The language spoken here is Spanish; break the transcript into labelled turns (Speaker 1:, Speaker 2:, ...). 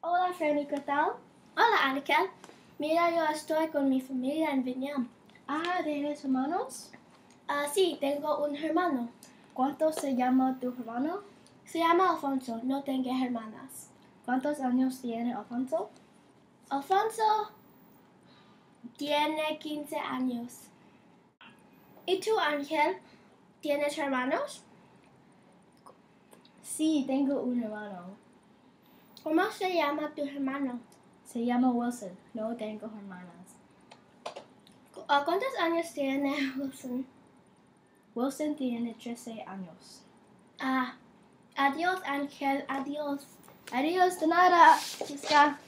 Speaker 1: Hola, ¿qué tal?
Speaker 2: Hola, Anakel. Mira, yo estoy con mi familia en Vietnam.
Speaker 1: Ah, ¿tienes hermanos?
Speaker 2: Ah, sí, tengo un hermano.
Speaker 1: ¿Cuánto se llama tu hermano?
Speaker 2: Se llama Alfonso. No tengo hermanas.
Speaker 1: ¿Cuántos años tiene Alfonso?
Speaker 2: Alfonso tiene 15 años. ¿Y tú, Ángel? ¿Tienes hermanos?
Speaker 1: Sí, tengo un hermano.
Speaker 2: ¿Cómo se llama tu hermano?
Speaker 1: Se llama Wilson. No tengo hermanas.
Speaker 2: Ah, ¿Cuántos años tiene Wilson?
Speaker 1: Wilson tiene 13 años.
Speaker 2: Ah, adiós, Ángel. Adiós.
Speaker 1: Adiós, de nada. Chica.